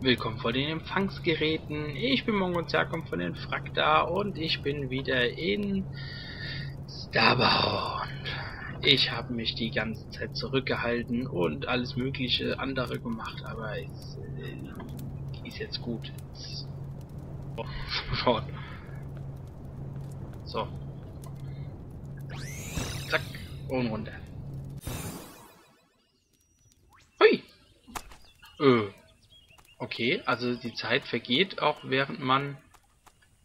Willkommen vor den Empfangsgeräten. Ich bin Mongonzerkum von den Frakta und ich bin wieder in Starbound. Ich habe mich die ganze Zeit zurückgehalten und alles mögliche andere gemacht, aber es äh, ist jetzt gut. Sofort. So. Zack. Und runter. Hui. Äh. Okay, also die Zeit vergeht auch während man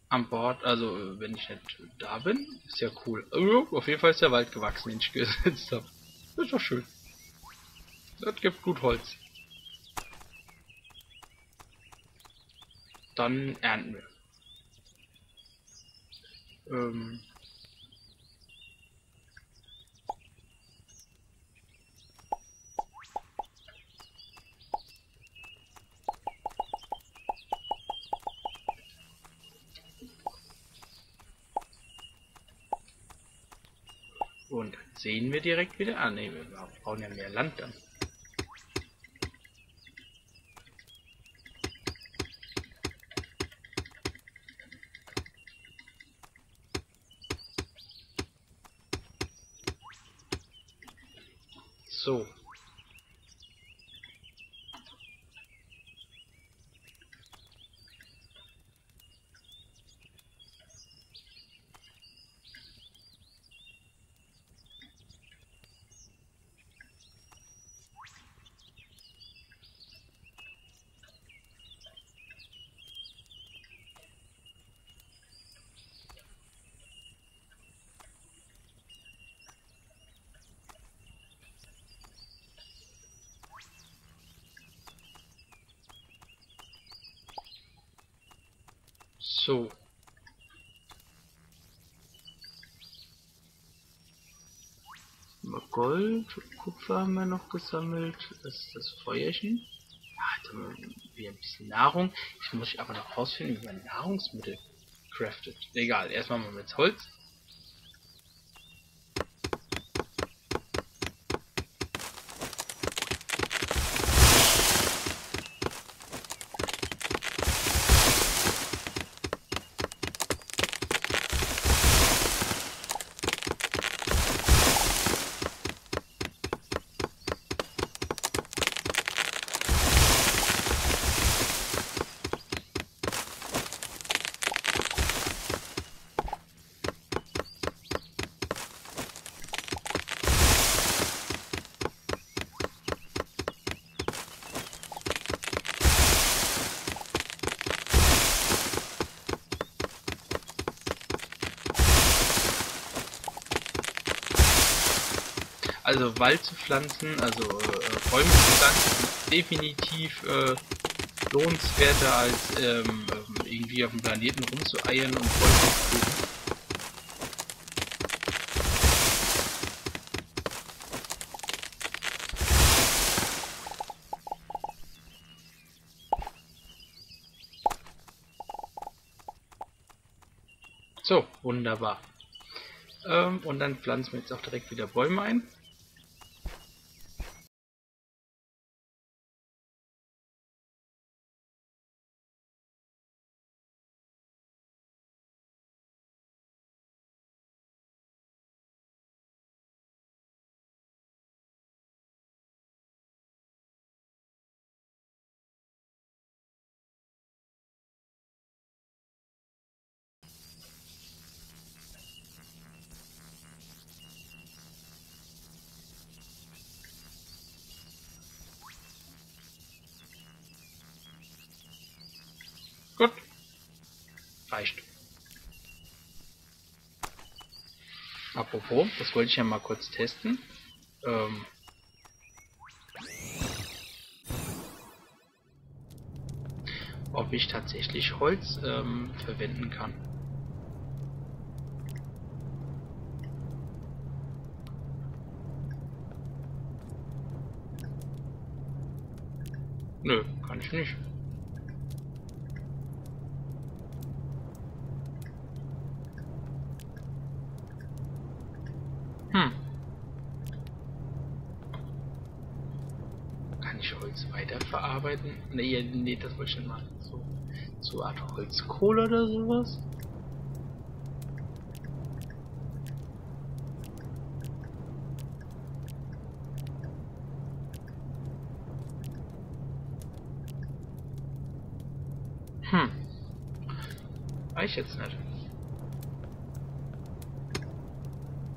an Bord, also wenn ich nicht da bin, ist ja cool. Oh, auf jeden Fall ist der Wald gewachsen, den ich gesetzt habe. Ist doch schön. Das gibt gut Holz. Dann ernten wir. Ähm, Und sehen wir direkt wieder. Ah ne, wir brauchen ja mehr Land dann. So. So. Gold, Kupfer haben wir noch gesammelt. Das ist das Feuerchen. Ja, jetzt haben wir ein bisschen Nahrung. Ich muss aber noch rausfinden, wie man Nahrungsmittel craftet. Egal, erstmal mal mit Holz. Also Wald zu pflanzen, also äh, Bäume zu pflanzen, ist definitiv äh, lohnenswerter als ähm, ähm irgendwie auf dem Planeten rumzueiern und Bäume zu pflücken. So, wunderbar. Ähm, und dann pflanzen wir jetzt auch direkt wieder Bäume ein. Reicht. Apropos, das wollte ich ja mal kurz testen. Ähm ob ich tatsächlich Holz ähm, verwenden kann. Nö, kann ich nicht. Weiterverarbeiten. verarbeiten. Nee, nee, das wollte ich nicht machen. So, so Art Holzkohle oder sowas. Hm. Weiß ich jetzt nicht.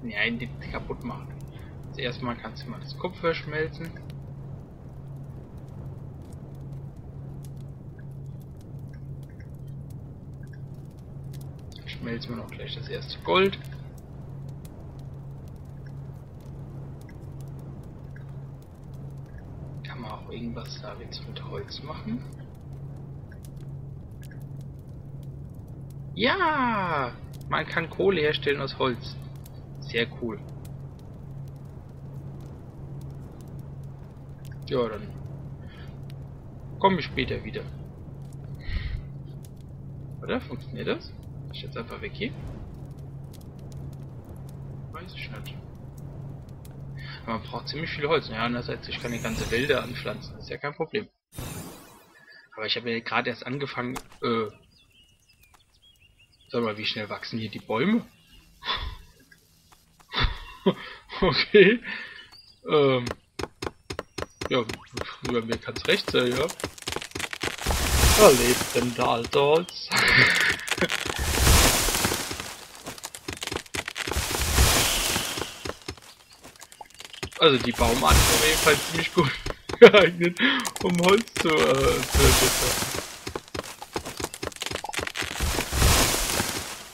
Nein, die kaputt machen. Also erstmal kannst du mal das Kupfer schmelzen. Schmelzen wir noch gleich das erste Gold. Kann man auch irgendwas da jetzt mit Holz machen? Ja! Man kann Kohle herstellen aus Holz. Sehr cool. Ja, dann komme ich später wieder. Oder? Funktioniert das? Ich jetzt einfach weg hier? Weiß ich nicht. Aber man braucht ziemlich viel Holz. Ja, andererseits, ich kann die ganze Wälder anpflanzen. Das ist ja kein Problem. Aber ich habe ja gerade erst angefangen, äh... Sag mal, wie schnell wachsen hier die Bäume? okay. Ähm. Ja, über mir kann es recht sein, ja. Da lebt denn da alte Holz. Also die Baumart ist auf jeden Fall ziemlich gut geeignet, um Holz zu, äh.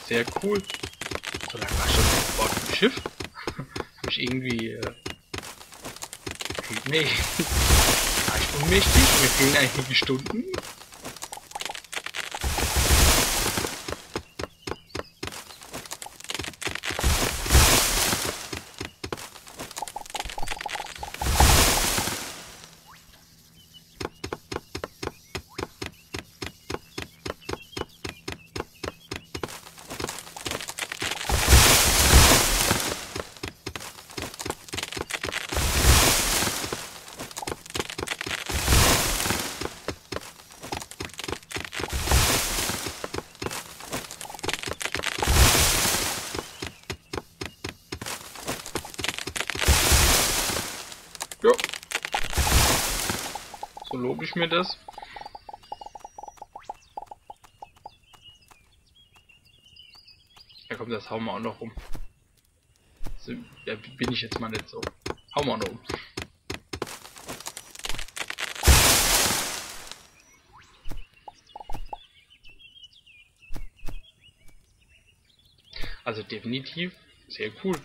Sehr cool. So lange war schon gebaut im Schiff. Hab ich irgendwie äh, Nee. War ich ohnmächtig? Mir fehlen einige Stunden. Ich mir das. Ja komm, das hauen wir auch noch um. So, ja, bin ich jetzt mal nicht so. Hauen wir auch noch um. Also definitiv sehr cool.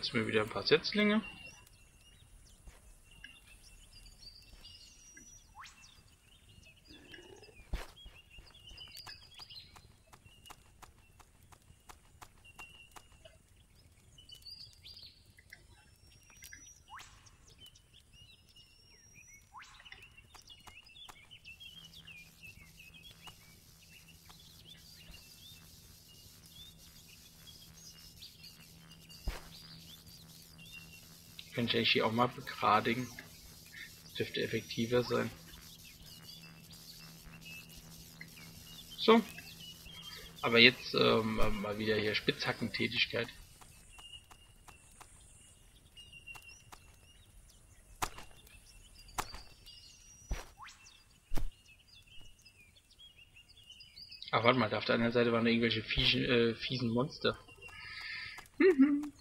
Setzen wir wieder ein paar Setzlinge. Könnte ich hier auch mal begradigen. Das dürfte effektiver sein. So. Aber jetzt ähm, mal wieder hier Spitzhackentätigkeit. Ach, warte mal, da auf der anderen Seite waren irgendwelche fiesen, äh, fiesen Monster. Mhm.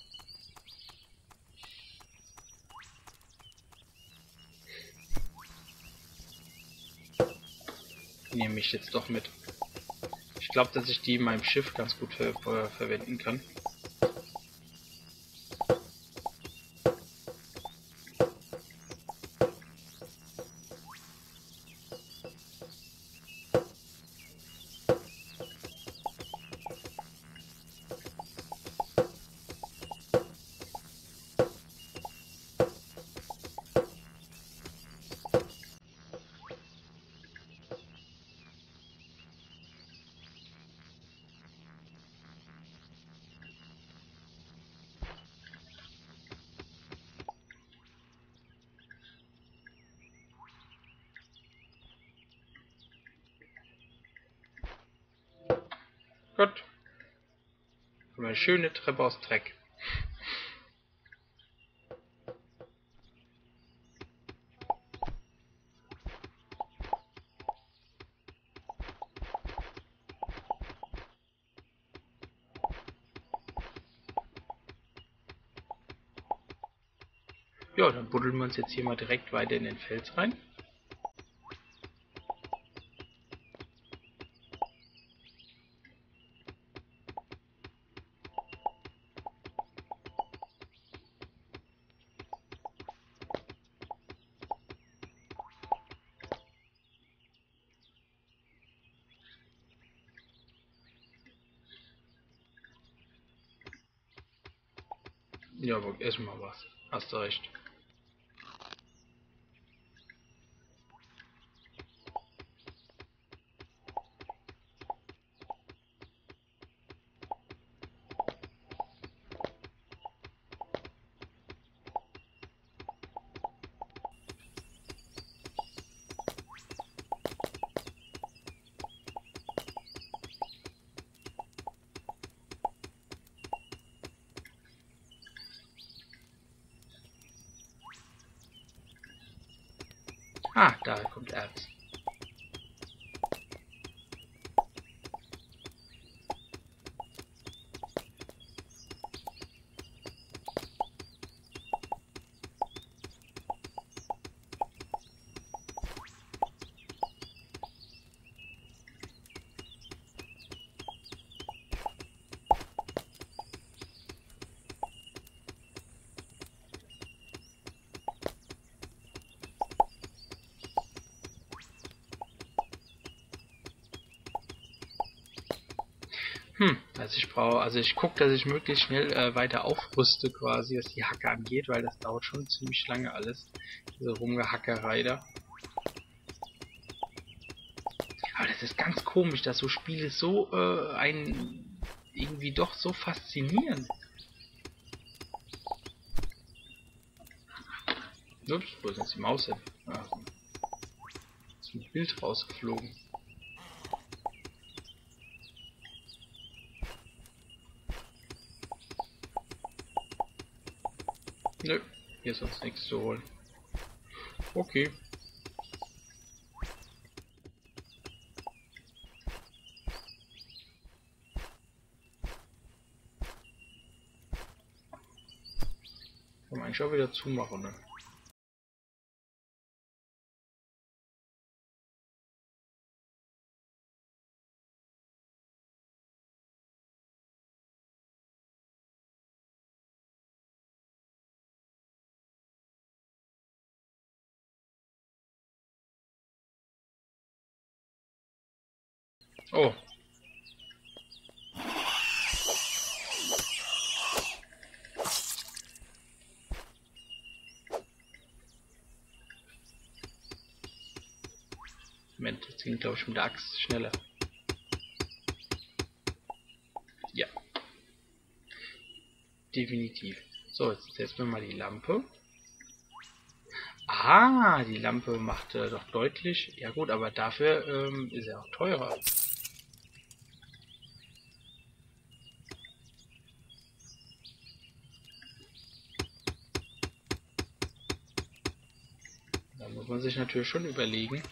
nehme ich jetzt doch mit. Ich glaube, dass ich die in meinem Schiff ganz gut ver ver verwenden kann. Eine schöne Treppe aus Dreck. Ja, dann buddeln wir uns jetzt hier mal direkt weiter in den Fels rein. Ja, aber erstmal was. Hast du recht. Ah, da kommt Erz. Hm, also ich brauche, also ich gucke, dass ich möglichst schnell äh, weiter aufrüste quasi, was die Hacke angeht, weil das dauert schon ziemlich lange alles, diese Rumgehackerei da. Aber das ist ganz komisch, dass so Spiele so äh, einen irgendwie doch so faszinieren. Ups, wo ist jetzt die Maus hin? Ah, ist ein Bild rausgeflogen. Nö, hier ist sonst nichts zu holen. Okay. Man eigentlich auch wieder zumachen, ne? Oh. Moment, jetzt ging glaube ich mit der Axt schneller. Ja. Definitiv. So, jetzt setzen wir mal die Lampe. Ah, die Lampe macht äh, doch deutlich. Ja gut, aber dafür ähm, ist er auch teurer. Da muss man sich natürlich schon überlegen.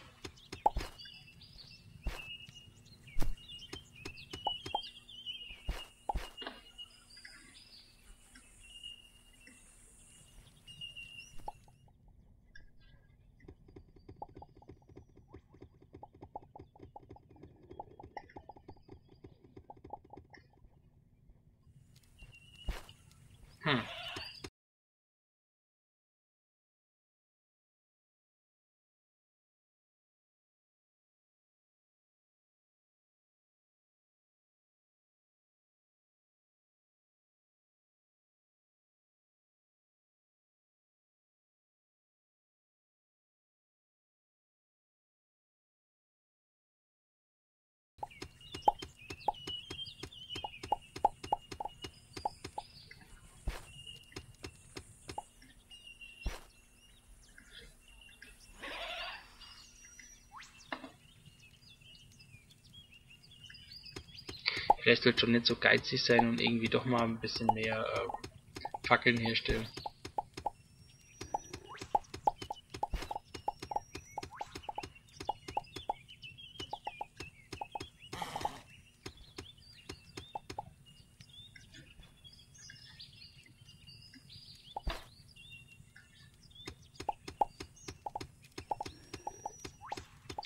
Vielleicht wird schon nicht so geizig sein und irgendwie doch mal ein bisschen mehr äh, Fackeln herstellen.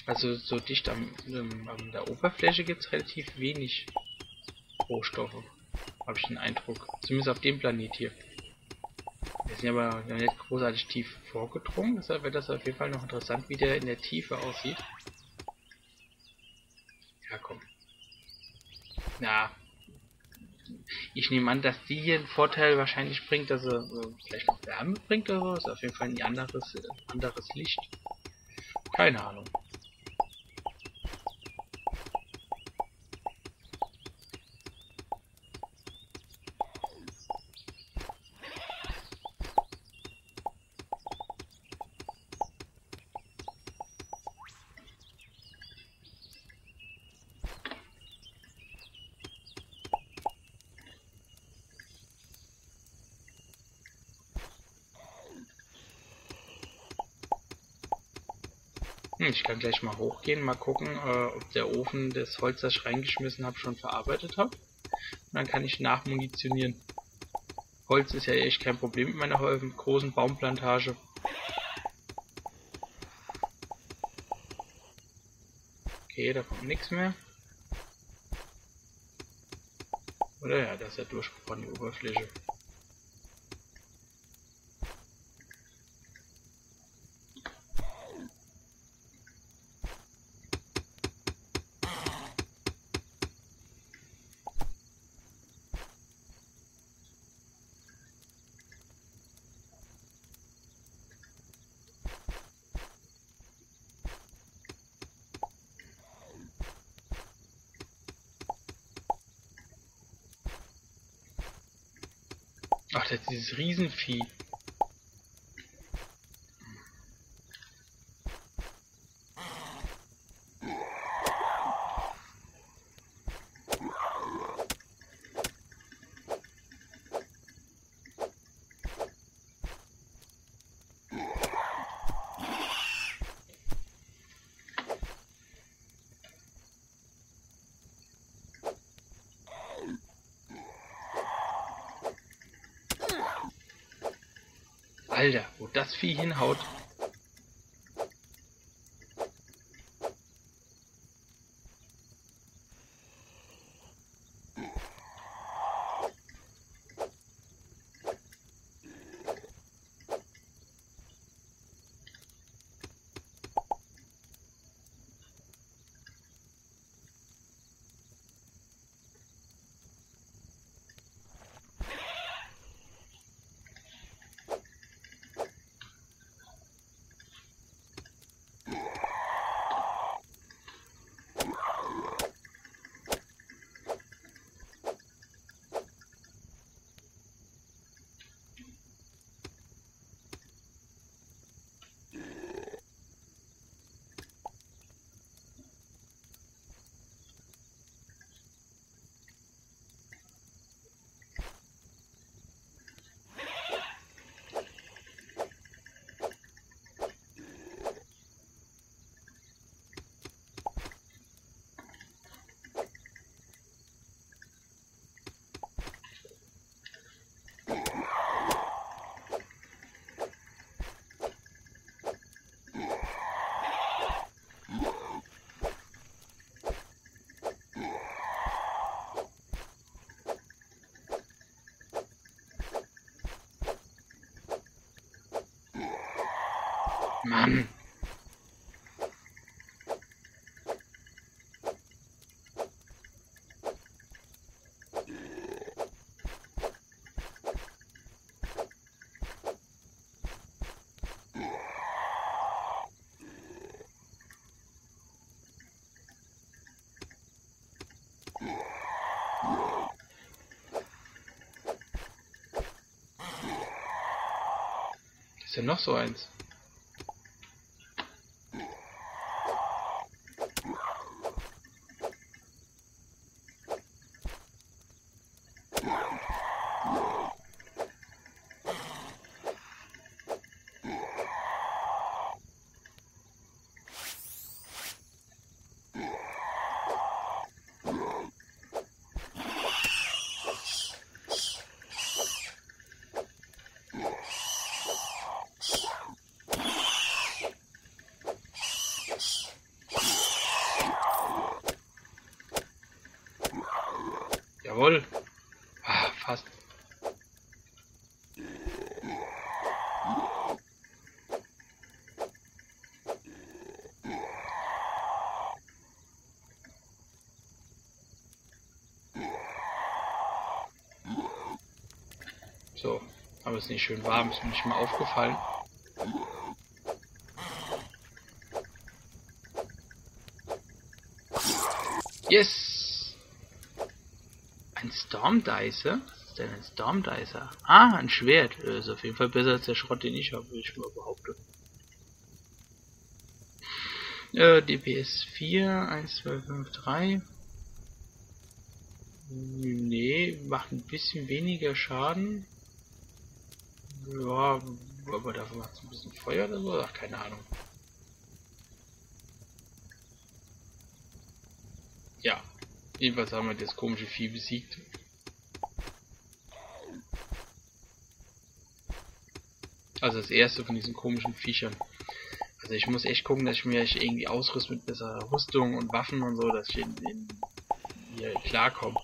Also so dicht am, ähm, an der Oberfläche gibt es relativ wenig Rohstoffe. Habe ich den Eindruck. Zumindest auf dem Planet hier. Wir sind aber noch nicht großartig tief vorgedrungen, deshalb wird das auf jeden Fall noch interessant, wie der in der Tiefe aussieht. Ja, komm. Ja. Ich nehme an, dass die hier einen Vorteil wahrscheinlich bringt, dass er äh, vielleicht noch Wärme bringt oder so. Ist auf jeden Fall ein anderes, äh, anderes Licht. Keine Ahnung. Hm, ich kann gleich mal hochgehen, mal gucken, äh, ob der Ofen das Holz, das ich reingeschmissen habe, schon verarbeitet hat. Und dann kann ich nachmunitionieren. Holz ist ja echt kein Problem mit meiner großen Baumplantage. Okay, da kommt nichts mehr. Oder ja, das ist ja durchgebrochen, die Oberfläche. Ach, das ist dieses Riesenvieh. Alter, wo das Vieh hinhaut. Mann. Ist ja noch so eins. Jawohl. Ah, fast. So, aber es ist nicht schön warm, ist mir nicht mal aufgefallen. Yes! Ein Stormdicer? Was ist denn ein Stormdicer? Ah, ein Schwert. Das ist auf jeden Fall besser als der Schrott, den ich habe, will ich mal behaupten. Äh, DPS 4, 1, 2, 5, 3. Nee, macht ein bisschen weniger Schaden. Ja, aber dafür macht es ein bisschen Feuer oder so. Ach, keine Ahnung. Ja, jedenfalls haben wir das komische Vieh besiegt. Also das erste von diesen komischen Viechern. Also ich muss echt gucken, dass ich mir irgendwie ausrüste mit besserer Rüstung und Waffen und so, dass ich in, in hier klarkomme.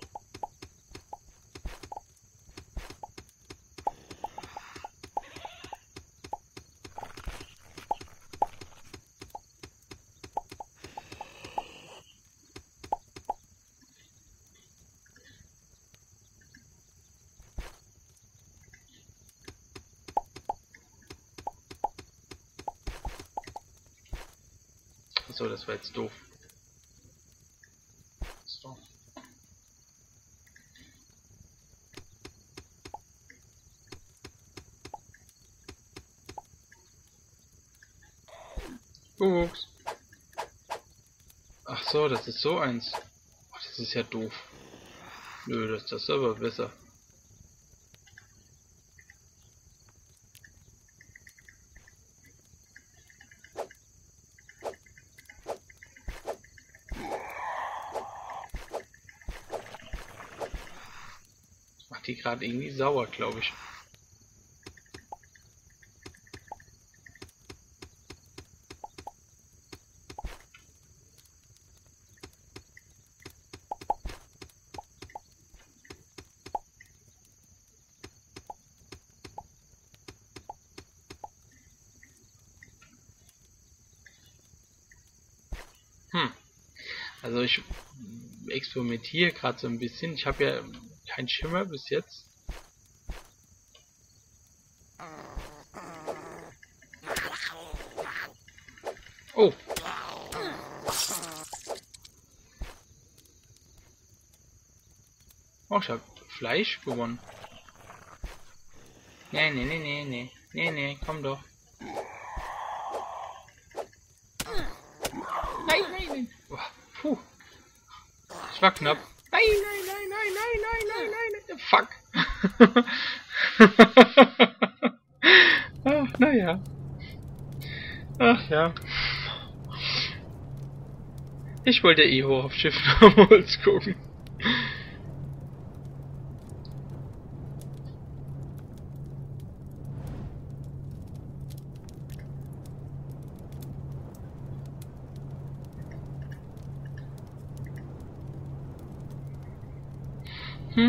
So, das war jetzt doof. Ups. Ach so, das ist so eins. Oh, das ist ja doof. Nö, das, das ist aber besser. die gerade irgendwie sauer, glaube ich. Hm. Also ich experimentiere gerade so ein bisschen. Ich habe ja kein Schimmer bis jetzt. Oh. Oh, ich hab Fleisch gewonnen. Nee, nee, nee, nee, nee. Nee, nee, komm doch. Nein, nein, nein. Puh. Das war knapp. Nein, nein, nein, nein, nein, nein, nein, nein. Fuck. Ach, naja. Ach ja. Ich wollte eh hoch auf Schiff Holz gucken. Ich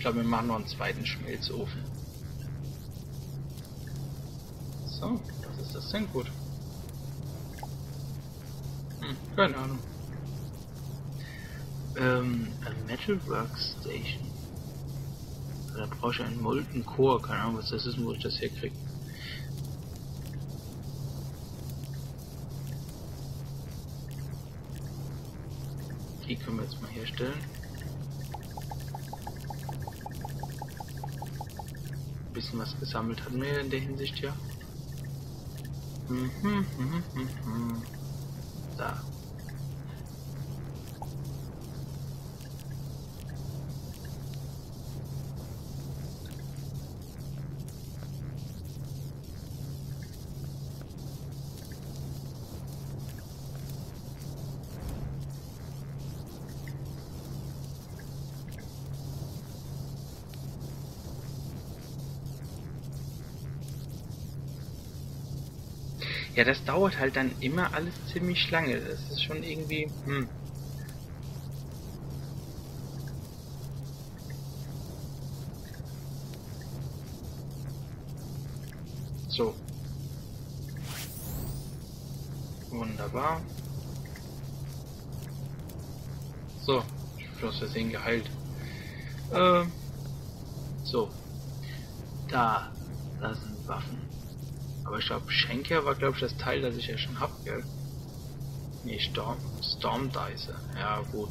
glaube, wir machen noch einen zweiten Schmelzofen. So, was ist das denn gut? Hm, keine Ahnung. Ähm, a Metal Workstation. Da brauche ich einen Molten Core, keine Ahnung was das ist, wo ich das herkriege. Die können wir jetzt mal herstellen. Ein bisschen was gesammelt hatten wir in der Hinsicht ja. Mhm, mhm, mhm, mhm. Da. Ja, das dauert halt dann immer alles ziemlich lange. Das ist schon irgendwie... Hm. So. Wunderbar. So, ich bin aus Versehen geheilt. Ähm, so. Da, da sind Waffen. Aber ich glaube, Schenker war, glaube ich, das Teil, das ich ja schon hab, gell? Nee, Storm, Storm Dice. Ja, gut.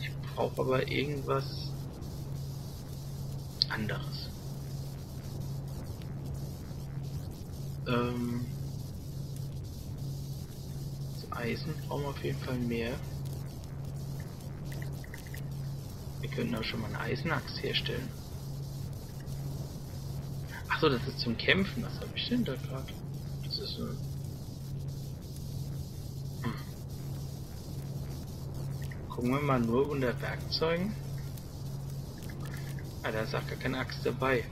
Ich brauche aber irgendwas anderes. Ähm, das Eisen brauchen wir auf jeden Fall mehr. Wir können auch schon mal eine Eisenaxt herstellen. Achso, das ist zum Kämpfen. Was habe ich denn da gerade? Das ist so. Hm. Gucken wir mal nur unter Werkzeugen. Ah, da ist auch gar keine Axt dabei.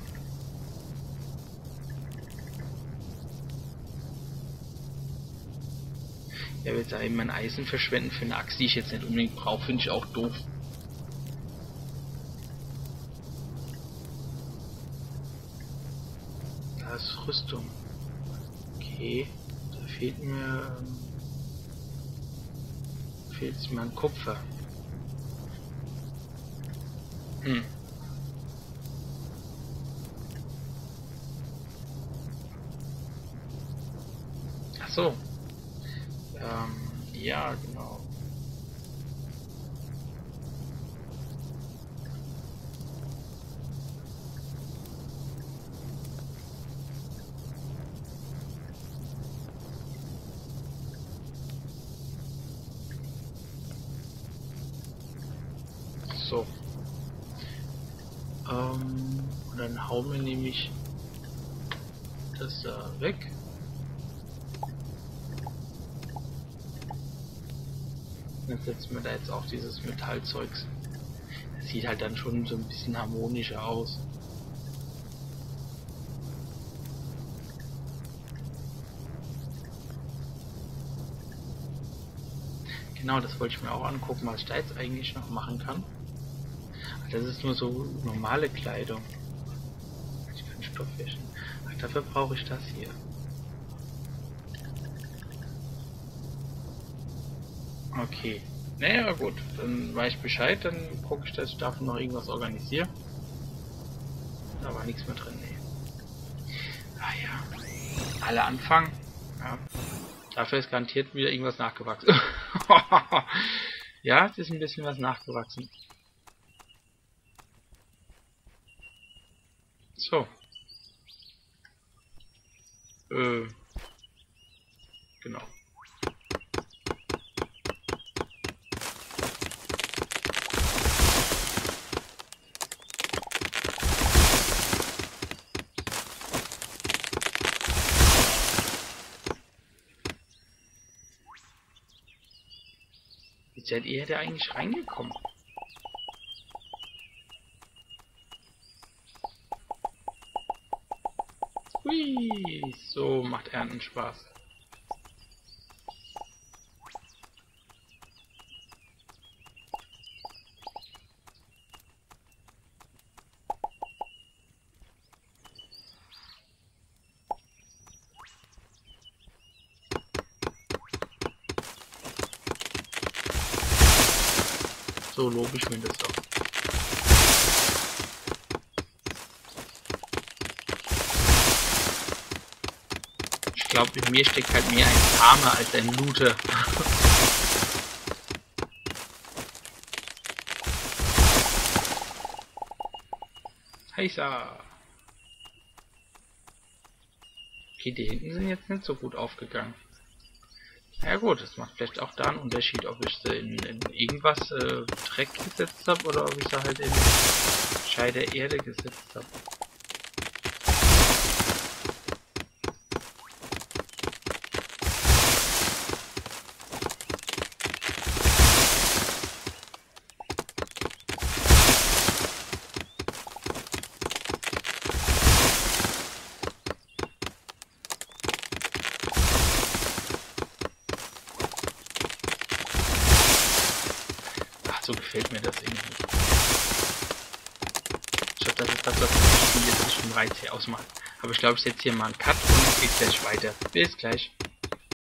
Ja, wird da eben mein Eisen verschwenden für eine Axt, die ich jetzt nicht unbedingt brauche, finde ich auch doof. Rüstung. Okay, da fehlt mir ähm, fehlt mir ein Kupfer. Hm. Ach so. Ähm, ja, genau. Dieses Metallzeugs. Das sieht halt dann schon so ein bisschen harmonischer aus. Genau, das wollte ich mir auch angucken, was ich da jetzt eigentlich noch machen kann. Das ist nur so normale Kleidung. Ich kann Stoff wäschen. Ach, dafür brauche ich das hier. Okay. Naja, gut. Dann weiß ich Bescheid. Dann gucke ich, dass ich davon noch irgendwas organisiere. Da war nichts mehr drin. Nee. Ah ja. Alle anfangen. Ja. Dafür ist garantiert wieder irgendwas nachgewachsen. ja, es ist ein bisschen was nachgewachsen. So. Äh. Genau. Seid ihr da eigentlich reingekommen? Hui, so macht Ernten Spaß. So lobe ich glaube, in mir steckt halt mehr ein Farmer als ein Looter. Heißer. Okay, die hinten sind jetzt nicht so gut aufgegangen. Ja gut, das macht vielleicht auch da einen Unterschied, ob ich sie in, in irgendwas äh, Dreck gesetzt habe oder ob ich sie halt in Scheide Erde gesetzt habe. Ausmacht. Aber ich glaube, ich setze hier mal einen Cut und gehe gleich weiter. Bis gleich.